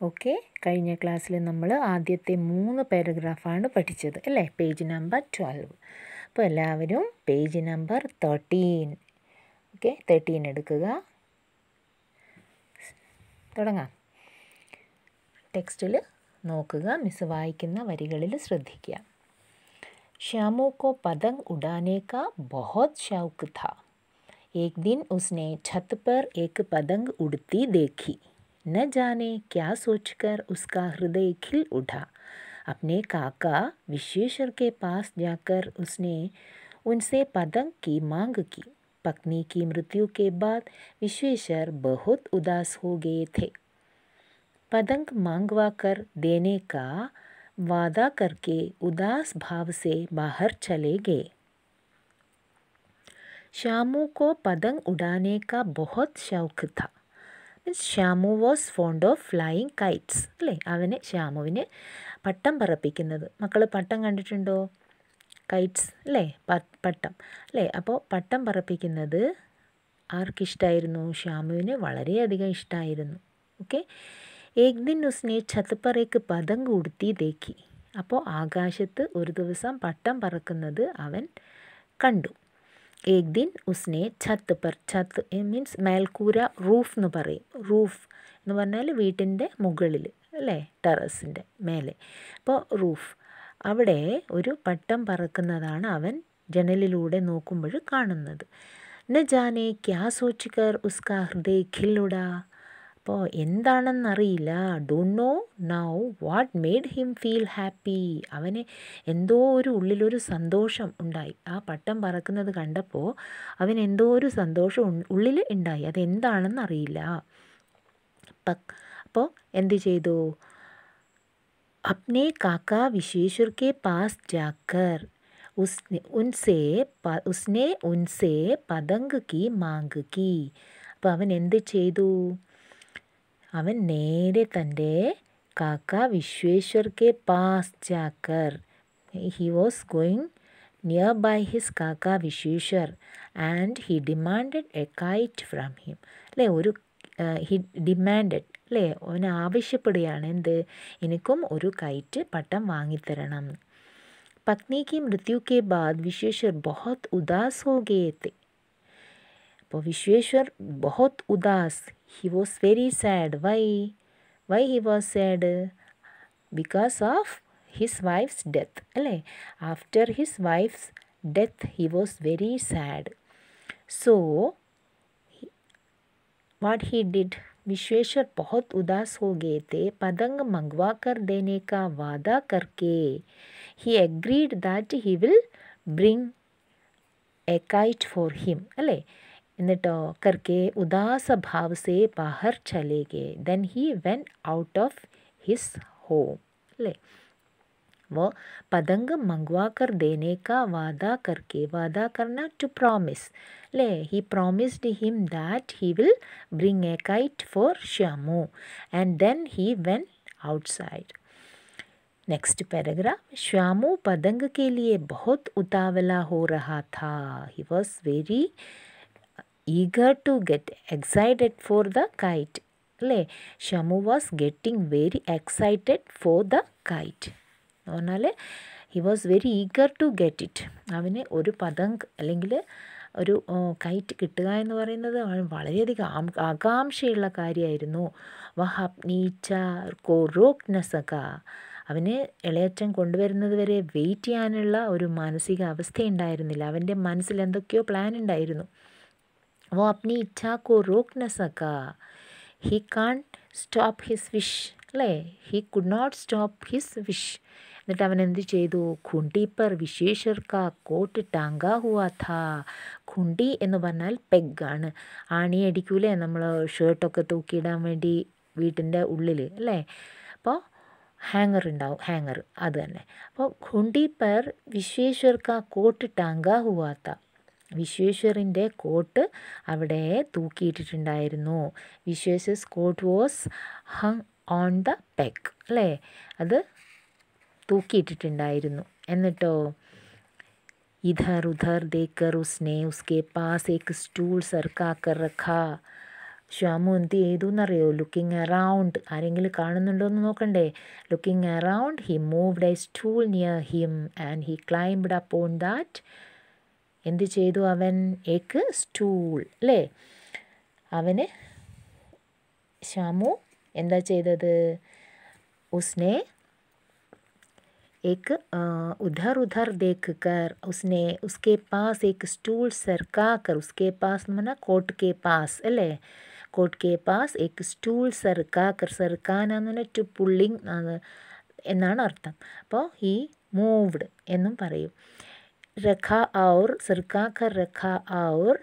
Okay കഴിഞ്ഞ ക്ലാസ്സിൽ നമ്മൾ ആദ്യത്തെ മൂന്ന് പാരഗ്രാഫാണ് പഠിച്ചത് അല്ലേ പേജ് നമ്പർ ട്വൽവ് അപ്പോൾ എല്ലാവരും page number thirteen okay thirteen എടുക്കുക തുടങ്ങാം ടെക്സ്റ്റിൽ നോക്കുക മിസ് വായിക്കുന്ന വരികളിൽ ശ്രദ്ധിക്കുക श्यामो को पतंग उड़ाने का बहुत शौक था एक दिन उसने छत पर एक पतंग उड़ती देखी न जाने क्या सोचकर उसका हृदय खिल उठा। अपने काका विश्वेश्वर के पास जाकर उसने उनसे पतंग की मांग की। पत्नी की मृत्यु के बाद विश्वेश्वर बहुत उदास हो गए थे। पतंग मांगवा कर देने का वादा करके उदास भाव से बाहर चले गए। श्यामू को पतंग उड़ाने का बहुत शौक था। Shyamu was fond of flying kites അല്ലേ? അവന് ശ്യാമുവിന് പട്ടം പറപ്പിക്കുന്നത്. മക്കൾ പട്ടം കണ്ടിട്ടുണ്ടോ? കൈറ്റ്സ് അല്ലേ? പട്ടം. അല്ലേ? അപ്പോൾ പട്ടം പറപ്പിക്കുന്നത് ആർക്കിഷ്ടമായിരുന്നു ശ്യാമുവിന് വളരെയധികം ഇഷ്ടമായിരുന്നു ഓക്കെ? ഏക് ദിൻ ഉസ്നെ ഛത്ത്പറയ്ക്ക് പദം കൂടുത്തി തേക്കി. അപ്പോൾ ആകാശത്ത് ഒരു ദിവസം പട്ടം പറക്കുന്നത് അവൻ കണ്ടു. ഏക് ദിൻ ഉസ്നെ ഛത്ത് പർ ഛത്ത് മീൻസ് മേൽക്കൂര റൂഫ് എന്ന് പറയും. റൂഫ് എന്ന് പറഞ്ഞാൽ വീട്ടിന്റെ മുകളിൽ അല്ലേ? ടെറസിന്റെ മേലെ. അപ്പോൾ റൂഫ്. അവിടെ ഒരു പട്ടം പറക്കുന്നതാണ് അവൻ ജനലിലൂടെ നോക്കുമ്പോൾ കാണുന്നത്. ന ജാനെ ക്യാ സോച്ചിക്കർ ഉസ്കാ ഹൃദയ ഖില്ലുടാ? അപ്പോൾ എന്താണെന്നറിയില്ല don't know now what made him feel happy അവന് എന്തോ ഒരു ഉള്ളിലൊരു സന്തോഷം ഉണ്ടായി ആ പട്ടം പറക്കുന്നത് കണ്ടപ്പോൾ അവന് എന്തോ ഒരു സന്തോഷം ഉള്ളിൽ ഉണ്ടായി അതെന്താണെന്ന് അറിയില്ല അപ്പോൾ എന്ത് ചെയ്തു अपने काका विश्वेश्वर के पास जाकर उसने उनसे उसने उनसे पतंग की मांग की അപ്പോൾ അവൻ എന്ത് ചെയ്തു അവൻ നേരെ തന്റെ കാക്ക വിശ്വേശ്വർ കെ പാസ് ചാക്കർ he was going near by his കാക്ക Vishweshwar and he demanded a kite from him അല്ലേ ഒരു ഹി ഡിമാൻഡഡ് അല്ലേ അവന് ആവശ്യപ്പെടുകയാണ് എന്ത്? എനിക്കും ഒരു കൈറ്റ് പട്ടം വാങ്ങിത്തരണം. പത്നി കി മൃത്യു ബാദ് വിശ്വേശ്വർ ബഹുത് ഉദാസ് ഹോ അപ്പോൾ വിശ്വേശ്വർ ബഹുത് ഉദാസ് he was very sad. Why? Why he was sad? Because of his wife's death. alle After his wife's death, he was very sad. So, what he did? Vishweshwar बहुत उदास हो गए थे पदंग मंगवा कर देने का वादा करके he agreed that he will bring a kite for him अले എന്നിട്ടോ കർക്കെ ഉദാസ ഭാവ് സെ ബാഹർ ചലേ ഗേ then he went out of his home അല്ലേ वो पतंग मंगवा कर देने का वादा करके वादा करना टू प्रॉमिस ले he promised him that he will bring a kite for Shamu and then he went outside next paragraph Shyamu पतंग के लिए बहुत उतावला हो रहा था he was very eager to get excited for the kite അല്ലേ? Shyamu was getting very excited for the kite എന്ന് പറഞ്ഞാൽ he was very eager to get it അവന് ഒരു പതങ്ക് അല്ലെങ്കിൽ ഒരു കൈറ്റ് കിട്ടുക എന്ന് പറയുന്നത് വളരെയധികം ആകാംക്ഷയുള്ള കാര്യമായിരുന്നു. വഹബ് നീച്ച കോ റോക്ക് നസക അവന് ഇളയറ്റം കൊണ്ടുവരുന്നത് വരെ വെയിറ്റ് ചെയ്യാനുള്ള ഒരു മാനസിക അവസ്ഥ ഉണ്ടായിരുന്നില്ല അവന്റെ മനസ്സിൽ എന്തൊക്കെയോ പ്ലാൻ ഉണ്ടായിരുന്നു. वो अपनी इच्छा को रोक न सका he can't stop his wish അല്ലേ he could not stop his wish എന്നിട്ട് അവൻ എന്ത് ചെയ്തു ഖുണ്ടി പർ വിശേഷർ കാ കോട്ട് ടാങ്കാ ഹുവാ ഥാ ഖുണ്ടി എന്ന് പറഞ്ഞാൽ പെഗ്ഗാണ് ആണി അടിക്കൂലേ നമ്മൾ ഷർട്ടൊക്കെ തൂക്കിയിടാൻ വേണ്ടി വീട്ടിൻ്റെ ഉള്ളിൽ അല്ലേ അപ്പോൾ ഹാങ്ങർ ഉണ്ടാവും ഹാങ്ങർ അത് തന്നെ അപ്പോൾ ഖുണ്ടി പർ വിശ്വേശ്വർ കാ കോട്ട് ടാങ്കാ ഹുവാ ഥാ വിശ്വേശ്വറിന്റെ കോട്ട് അവിടെ തൂക്കിയിട്ടിട്ടുണ്ടായിരുന്നു. വിശ്വേശ്വസ് coat was hung on the peg അല്ലേ? അത് തൂക്കിയിട്ടിട്ടുണ്ടായിരുന്നു. എന്നിട്ടോ? ഇധർ ഉധർ ദേക്കർ ഉസ്നെ ഉസ്കെ പാസ് ഏക്ക് സ്റ്റൂൾ സർക്കാക്കർ റഖ. ശ്യാമു എന്ത് ചെയ്തു എന്നറിയോ ലുക്കിംഗ് അറൗണ്ട് ആരെങ്കിലും കാണുന്നുണ്ടോ എന്ന് നോക്കണ്ടേ? Looking around he moved a stool near him and he climbed upon that എന്ത് ചെയ്തു അവൻ? ഏക്ക് സ്റ്റൂൾ അല്ലേ? അവന് ഷാമു എന്താ ചെയ്തത്? ഉസ്നെ एक उधर उधर കർ. ഉസ്നെ उसने उसके पास एक स्टूल കർ. ഉസ്കെ उसके पास मना कोट के पास അല്ലേ? कोट के पास एक स्टूल सरका കർ. സർക്കാനാന്ന് പറഞ്ഞാൽ ടു പുള്ളിങ് എന്നാണ് അർത്ഥം. അപ്പോൾ ഈ മൂവ്ഡ് എന്നും പറയും. രഖ सरका कर रखा और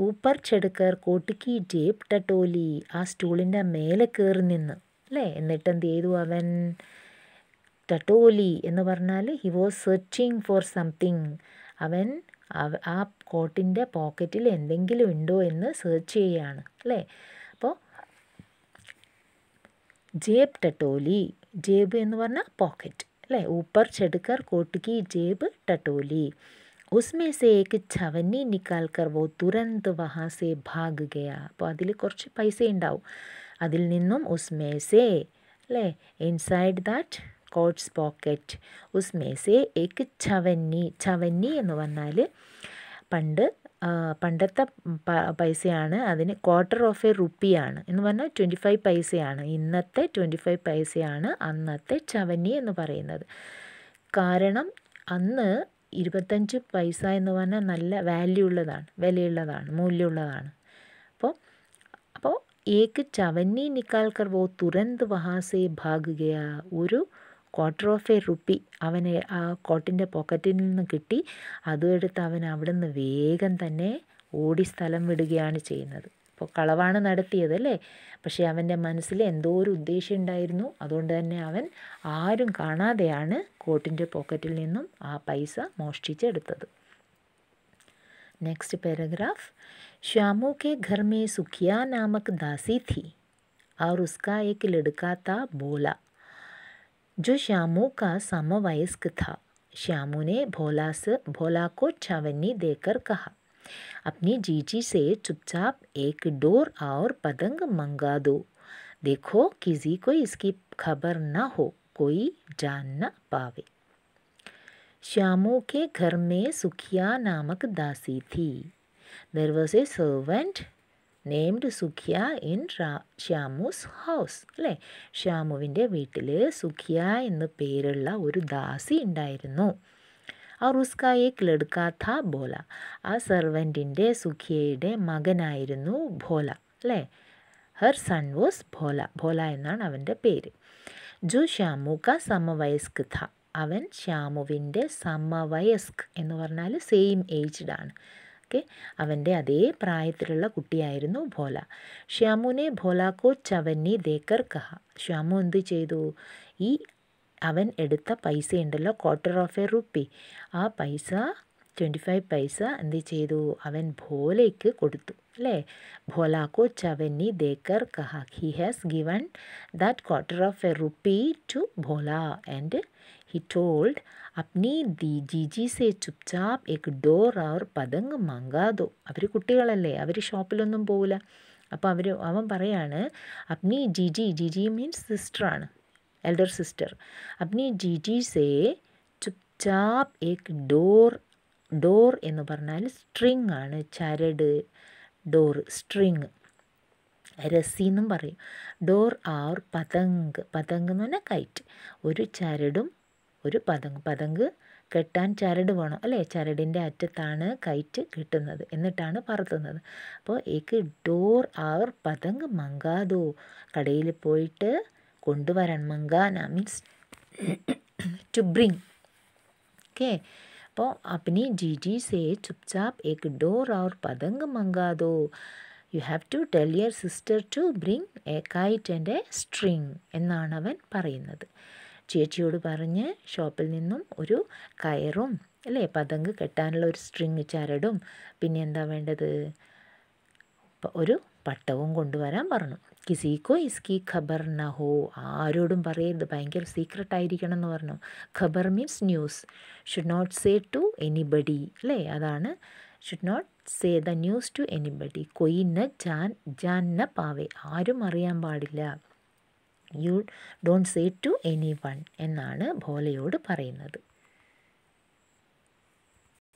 ഊപ്പർ ചെടുക്കർ കോട്ടുക്കി ജേബ് ടട്ടോലി ആ സ്റ്റൂളിന്റെ മേലെ കയറി നിന്ന്. അല്ലേ? എന്നിട്ട് എന്ത് ചെയ്തു അവൻ? ടട്ടോലി എന്ന് പറഞ്ഞാൽ he was searching for something അവൻ ആ കോട്ടിന്റെ പോക്കറ്റിൽ എന്തെങ്കിലും ഉണ്ടോ എന്ന് സെർച്ച് ചെയ്യുകയാണ് അല്ലേ? അപ്പോൾ ജേബ് ടട്ടോലി ജേബ് എന്ന് പറഞ്ഞാൽ പോക്കറ്റ്. അല്ലേ ഊപ്പർ ചെടുക്കർ കോട്ടുക്കി ജേബ് ടട്ടോലി उसमें से एक छवनी निकाल कर वो तुरंत वहाँ से भाग गया അപ്പോൾ അതിൽ കുറച്ച് പൈസ ഉണ്ടാവും അതിൽ നിന്നും ഉസ്മേ സേ അല്ലേ inside that quotes pocket ഉസ്മേ say ഏക്ക് ചവന്നി ചവന്നി എന്ന് പറഞ്ഞാൽ പണ്ട് പണ്ടത്തെ പൈസയാണ്. അതിന് ക്വാർട്ടർ ഓഫ് എ റുപ്പിയാണ് എന്ന് പറഞ്ഞാൽ ട്വന്റി ഫൈവ് പൈസയാണ്. ഇന്നത്തെ ട്വന്റി ഫൈവ് പൈസയാണ് അന്നത്തെ ചവന്നി എന്ന് പറയുന്നത്. കാരണം അന്ന് ഇരുപത്തഞ്ച് പൈസ എന്ന് പറഞ്ഞാൽ നല്ല വാല്യൂ ഉള്ളതാണ്. വിലയുള്ളതാണ്. മൂല്യമുള്ളതാണ്. അപ്പോൾ അപ്പോൾ ഏക്ക് ചവന്നി നിക്കാൽ കർ വോ തുരന്ത് വഹാസേ ഭാഗുകയാ. ഒരു ക്വാർട്ടർ ഓഫ് എ റുപ്പി അവന് ആ കോട്ടിൻ്റെ പോക്കറ്റിൽ നിന്ന് കിട്ടി അതും എടുത്ത് അവൻ അവിടെ നിന്ന് വേഗം തന്നെ ഓടി സ്ഥലം വിടുകയാണ് ചെയ്യുന്നത് അപ്പോൾ കളവാണ് നടത്തിയത് അല്ലേ പക്ഷേ അവൻ്റെ മനസ്സിൽ എന്തോ ഒരു ഉദ്ദേശം ഉണ്ടായിരുന്നു അതുകൊണ്ട് തന്നെ അവൻ ആരും കാണാതെയാണ് കോട്ടിൻ്റെ പോക്കറ്റിൽ നിന്നും ആ പൈസ മോഷ്ടിച്ചെടുത്തത് नेक्स्ट पैराग्राफ श्यामू के घर में सुखिया नामक दासी थी और उसका एक लड़का था भोला जो श्यामू का समवयस्क था। श्यामू ने भोला से, भोला को छावनी देकर कहा, अपनी जीजी से चुपचाप एक डोर और पतंग मंगा दो। देखो किसी को इसकी खबर न हो, कोई जान न पावे श्यामू के घर में सुखिया नामक दासी थी। There was a servant named Sukhiya in Shyamu's house അല്ലേ? ഷ്യാമുവിന്റെ വീട്ടിൽ സുഖിയ എന്ന് പേരുള്ള ഒരു ദാസി ഉണ്ടായിരുന്നു. അവർ ഉസ്ക ഏക് ഭോല. ആ സെർവന്റിന്റെ സുഖിയയുടെ മകനായിരുന്നു ഭോല അല്ലേ? Her son was Bhola. Bhola എന്നാണ് അവന്റെ പേര്. ജു ഷ്യാമു ക സമവയസ്ക് ഥ. അവൻ ശ്യാമുവിന്റെ സമവയസ്ക് എന്ന് പറഞ്ഞാൽ സെയിം ഏജ്ഡ് ആണ്. ഓക്കെ അവന്റെ അതേ പ്രായത്തിലുള്ള കുട്ടിയായിരുന്നു ഭോല. ശ്യാമുനെ ഭോലാക്കോ ചവന്നി ദേക്കർ കഹ. ശ്യാമു എന്ത് ചെയ്തു? ഈ അവൻ എടുത്ത പൈസ ഉണ്ടല്ലോ ക്വാർട്ടർ ഓഫ് എ റുപ്പി ആ പൈസ ട്വന്റി ഫൈവ് പൈസ എന്ത് ചെയ്തു? അവൻ ഭോലയ്ക്ക് കൊടുത്തു. അല്ലേ? ഭോലാക്കോ ചവന്നി ദേക്കർ കഹ. He has given that quarter of a rupee to Bhola. And he told അപ്നി ദി ജിജി സെ ചുപ്ചാപ്പ് എക് ഡോർ അവർ പതങ് മങ്കാതോ അവർ കുട്ടികളല്ലേ അവർ ഷോപ്പിലൊന്നും പോവില്ല അപ്പോൾ അവർ അവൻ പറയാണ് അപ്നി ജിജി ജിജി മീൻസ് സിസ്റ്ററാണ് എൽഡർ സിസ്റ്റർ. അപ്നി ജിജി സെ ചുപ്ചാപ്പ് എക് ഡോർ ഡോർ എന്ന് പറഞ്ഞാൽ സ്ട്രിങ് ആണ് ചരട് ഡോർ സ്ട്രിങ് രസി എന്നും പറയും. ഡോർ ആർ പതങ്ക് പതങ്ക് എന്ന് പറഞ്ഞാൽ കൈറ്റ്. ഒരു ചരടും ഒരു പതങ്ക് പതങ്ക് കെട്ടാൻ ചരട് വേണം അല്ലേ? ചരടിന്റെ അറ്റത്താണ് കൈറ്റ് കിട്ടുന്നത്. എന്നിട്ടാണ് പറത്തുന്നത്. അപ്പോൾ ഏക്ക് ഡോർ ആർ പതങ്ക് മങ്കാതോ കടയിൽ പോയിട്ട് കൊണ്ടുവരാൻ മങ്കാന മീൻസ് ടു ബ്രിങ് ഓക്കെ അപ്പോൾ അപ്പനി ജി സേ ചുപ്ചാപ്പ് ഏക്ക് ഡോർ ഔർ പതങ്ക് മങ്കാതോ you have to tell your sister to bring a kite and a string എന്നാണ് അവൻ പറയുന്നത്. ചേച്ചിയോട് പറഞ്ഞ് ഷോപ്പിൽ നിന്നും ഒരു കയറും അല്ലേ? പതങ്ക് കെട്ടാനുള്ള ഒരു സ്ട്രിങ് ചരടും. പിന്നെ എന്താ വേണ്ടത്? ഒരു പട്ടവും കൊണ്ടുവരാൻ പറഞ്ഞു. കിസിക്കോ ഇസ്കി ഖബർ ന ഹോ ആരോടും പറയരുത്. ഭയങ്കര സീക്രട്ട് ആയിരിക്കണം എന്ന് പറഞ്ഞു. ഖബർ means news should not say to anybody അല്ലേ? അതാണ്. Should not say the news to anybody കൊയ് ന ജാൻ ജാൻ ന പാവേ. ആരും അറിയാൻ പാടില്ല. You don't say to anyone എന്നാണ് ഭോലയോട് പറയുന്നത്.